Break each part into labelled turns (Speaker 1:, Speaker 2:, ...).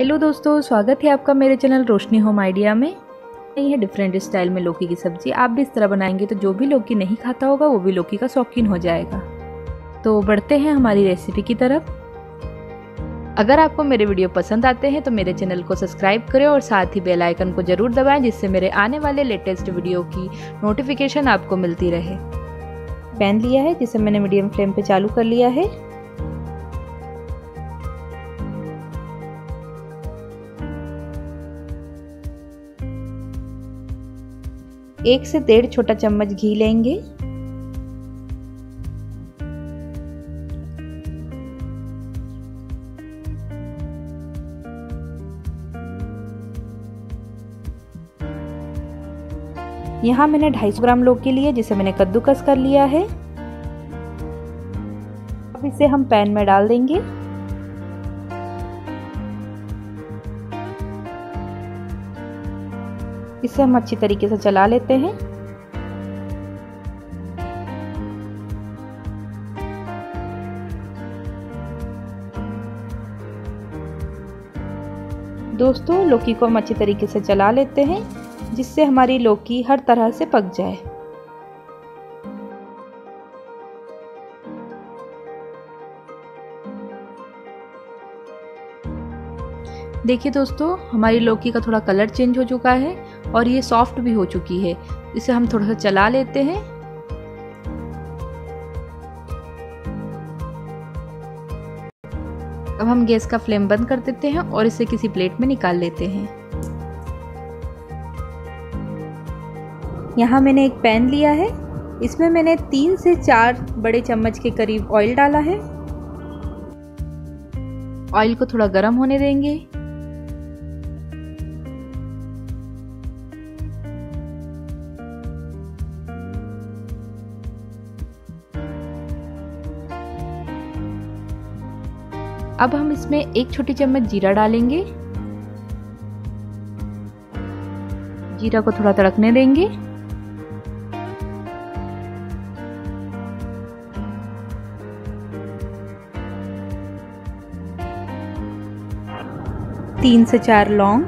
Speaker 1: Hello दोस्तों, स्वागत है आपका मेरे चैनल रोशनी होम आइडिया में। नहीं है डिफरेंट स्टाइल में लौकी की सब्ज़ी। आप भी इस तरह बनाएँगे तो जो भी लौकी नहीं खाता होगा, वो भी लौकी का शौकीन हो जाएगा। तो बढ़ते हैं हमारी रेसिपी की तरफ़। अगर आपको मेरे वीडियो पसंद आते हैं तो मेरे चैनल को सब्सक्राइब करें और साथ ही बेल आइकन को ज़रूर दबाएँ, जिससे मेरे आने वाले लेटेस्ट वीडियो की नोटिफिकेशन आपको मिलती रहे। पैन लिया है, जिसे मैंने मीडियम फ्लेम पे चालू कर लिया है। एक से डेढ़ छोटा चम्मच घी लेंगे। यहाँ मैंने 250 ग्राम लोग के लिए, जिसे मैंने कद्दूकस कर लिया है। अब इसे हम पैन में डाल देंगे। इसे हम अच्छी तरीके से चला लेते हैं। दोस्तों, लौकी को हम अच्छी तरीके से चला लेते हैं, जिससे हमारी लौकी हर तरह से पक जाए। देखिए दोस्तों, हमारी लौकी का थोड़ा कलर चेंज हो चुका है और ये सॉफ्ट भी हो चुकी है। इसे हम थोड़ा सा चला लेते हैं। अब हम गैस का फ्लेम बंद कर देते हैं और इसे किसी प्लेट में निकाल लेते हैं। यहाँ मैंने एक पैन लिया है। इसमें मैंने तीन से चार बड़े चम्मच के करीब ऑयल डाला है। ऑयल को थोड़ा गर्म होने देंगे। अब हम इसमें एक छोटी चम्मच जीरा डालेंगे। जीरा को थोड़ा तड़कने देंगे। तीन से चार लौंग।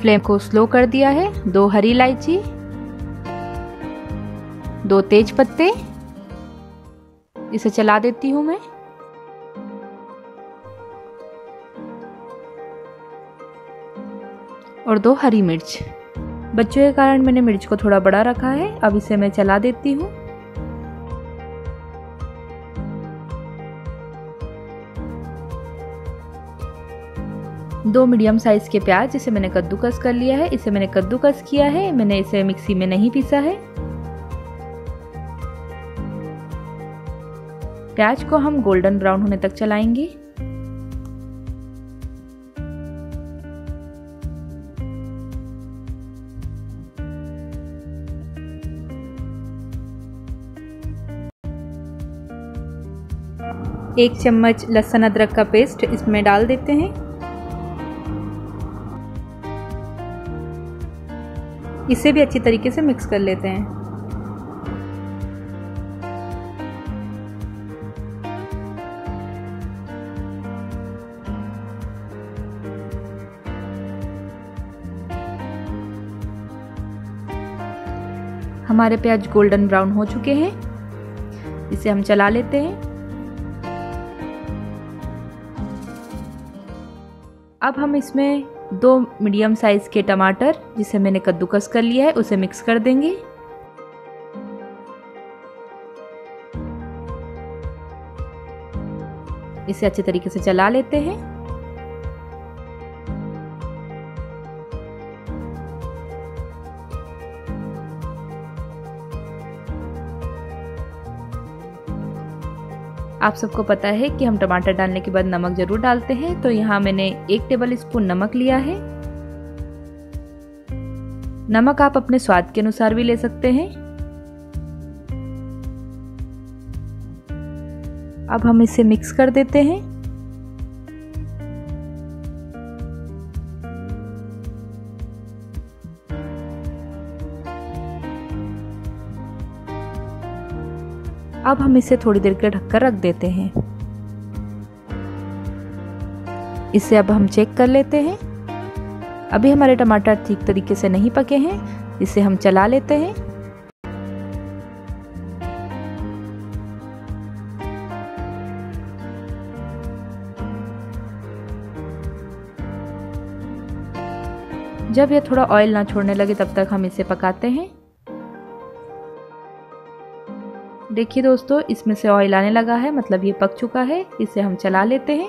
Speaker 1: फ्लेम को स्लो कर दिया है। दो हरी इलायची। दो तेज पत्ते। इसे चला देती हूँ मैं। और दो हरी मिर्च। बच्चों के कारण मैंने मिर्च को थोड़ा बड़ा रखा है। अब इसे मैं चला देती हूँ। दो मीडियम साइज़ के प्याज जिसे मैंने कद्दूकस कर लिया है। इसे मैंने कद्दूकस किया है। मैंने इसे मिक्सी में नहीं पीसा है। प्याज को हम गोल्डन ब्राउन होने तक चलाएँगे। एक चम्मच लहसुन अदरक का पेस्ट इसमें डाल देते हैं। इसे भी अच्छी तरीके से मिक्स कर लेते हैं। हमारे प्याज गोल्डन ब्राउन हो चुके हैं। इसे हम चला लेते हैं। अब हम इसमें दो मीडियम साइज़ के टमाटर, जिसे मैंने कद्दूकस कर लिया है, उसे मिक्स कर देंगे। इसे अच्छे तरीके से चला लेते हैं। आप सबको पता है कि हम टमाटर डालने के बाद नमक ज़रूर डालते हैं तो यहाँ मैंने एक टेबल स्पून नमक लिया है। नमक आप अपने स्वाद के अनुसार भी ले सकते हैं। अब हम इसे मिक्स कर देते हैं। अब हम इसे थोड़ी देर के ढककर रख देते हैं। इसे अब हम चेक कर लेते हैं। अभी हमारे टमाटर ठीक तरीके से नहीं पके हैं, इसे हम चला लेते हैं। जब यह थोड़ा ऑयल ना छोड़ने लगे, तब तक हम इसे पकाते हैं। देखिए दोस्तों, इसमें से ऑयल आने लगा है मतलब ये पक चुका है, इसे हम चला लेते हैं।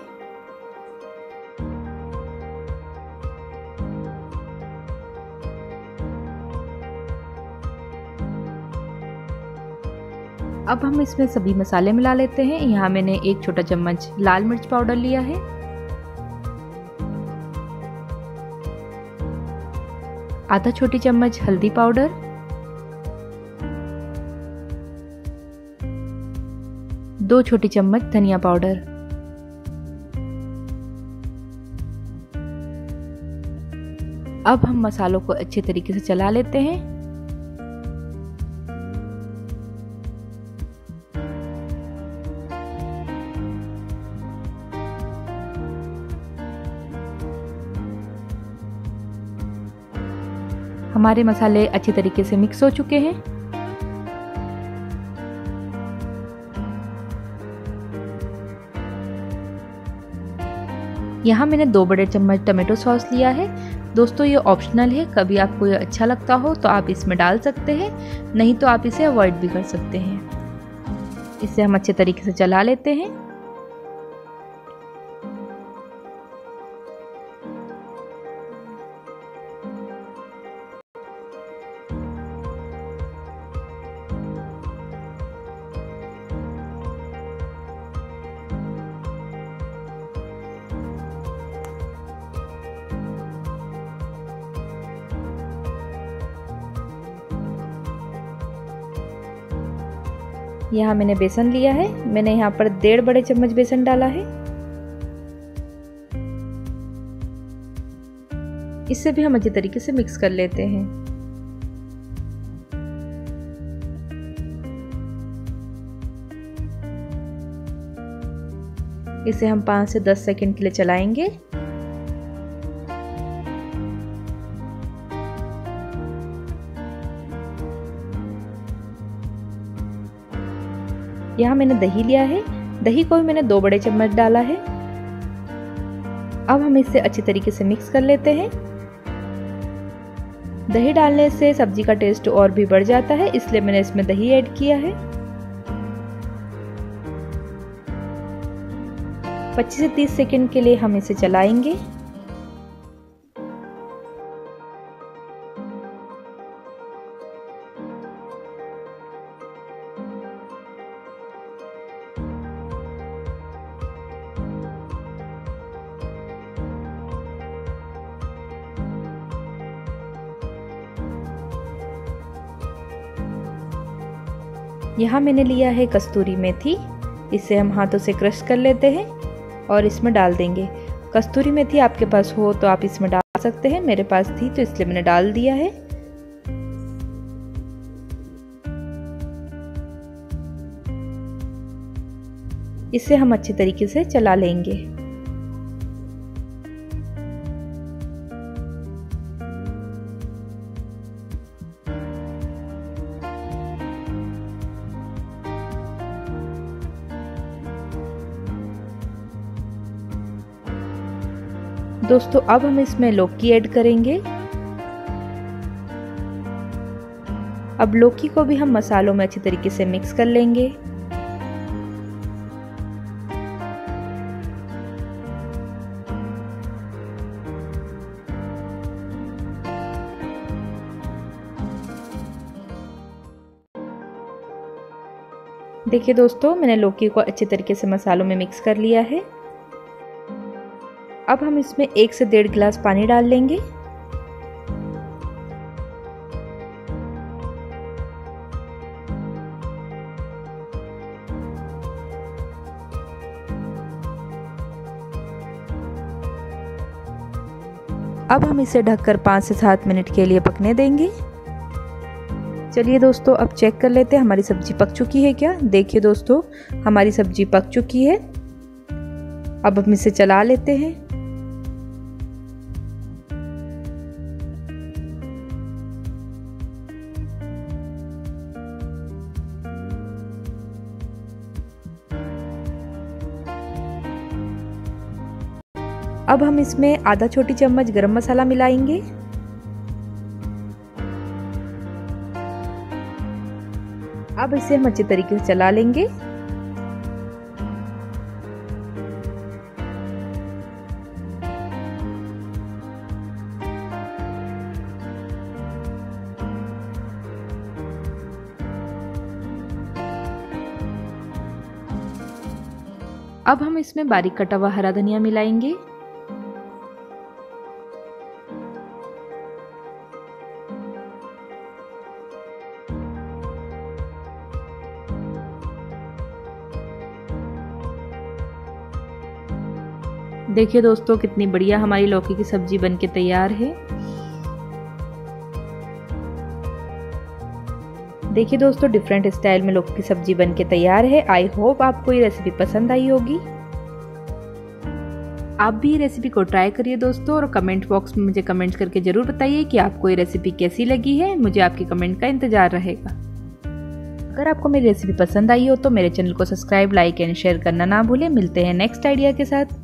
Speaker 1: अब हम इसमें सभी मसाले मिला लेते हैं। यहाँ मैंने एक छोटा चम्मच लाल मिर्च पाउडर लिया है। आधा छोटी चम्मच हल्दी पाउडर। दो छोटी चम्मच धनिया पाउडर। अब हम मसालों को अच्छे तरीके से चला लेते हैं। हमारे मसाले अच्छे तरीके से मिक्स हो चुके हैं। यहाँ मैंने दो बड़े चम्मच टमेटो सॉस लिया है। दोस्तों, ये ऑप्शनल है। कभी आपको ये अच्छा लगता हो तो आप इसमें डाल सकते हैं। नहीं तो आप इसे अवॉइड भी कर सकते हैं। इसे हम अच्छे तरीके से चला लेते हैं। यहाँ मैंने बेसन लिया है। मैंने यहाँ पर डेढ़ बड़े चम्मच बेसन डाला है। इसे भी हम अच्छी तरीके से मिक्स कर लेते हैं। इसे हम पाँच से दस सेकंड के लिए चलाएँगे। यहाँ मैंने दही लिया है। दही को भी मैंने दो बड़े चम्मच डाला है। अब हम इसे अच्छी तरीके से मिक्स कर लेते हैं। दही डालने से सब्ज़ी का टेस्ट और भी बढ़ जाता है, इसलिए मैंने इसमें दही ऐड किया है। 25 से 30 सेकंड के लिए हम इसे चलाएँगे। यहाँ मैंने लिया है कस्तूरी मेथी। इसे हम हाथों से क्रश कर लेते हैं और इसमें डाल देंगे। कस्तूरी मेथी आपके पास हो तो आप इसमें डाल सकते हैं। मेरे पास थी तो इसलिए मैंने डाल दिया है। इसे हम अच्छे तरीके से चला लेंगे। दोस्तों, अब हम इसमें लौकी ऐड करेंगे। अब लौकी को भी हम मसालों में अच्छी तरीके से मिक्स कर लेंगे। देखिए दोस्तों, मैंने लौकी को अच्छे तरीके से मसालों में मिक्स कर लिया है। अब हम इसमें एक से डेढ़ गिलास पानी डाल लेंगे। अब हम इसे ढककर पाँच से सात मिनट के लिए पकने देंगे। चलिए दोस्तों, अब चेक कर लेते हैं, हमारी सब्ज़ी पक चुकी है क्या? देखिए दोस्तों, हमारी सब्ज़ी पक चुकी है। अब हम इसे चला लेते हैं। अब हम इसमें आधा छोटी चम्मच गरम मसाला मिलाएँगे। अब इसे हम अच्छे तरीके से चला लेंगे। अब हम इसमें बारीक कटा हुआ हरा धनिया मिलाएँगे। देखिए दोस्तों, कितनी बढ़िया हमारी लौकी की सब्ज़ी बनके तैयार है। देखिए दोस्तों डिफरेंट स्टाइल में लौकी की सब्ज़ी बनके तैयार है। आई होप आपको ये रेसिपी पसंद आई होगी। आप भी रेसिपी को ट्राई करिए दोस्तों और कमेंट बॉक्स में मुझे कमेंट करके ज़रूर बताइए कि आपको ये रेसिपी कैसी लगी है। मुझे आपके कमेंट का इंतज़ार रहेगा। अगर आपको मेरी रेसिपी पसंद आई हो तो मेरे चैनल को सब्सक्राइब लाइक एंड शेयर करना ना भूलें। मिलते हैं नेक्स्ट आइडिया के साथ।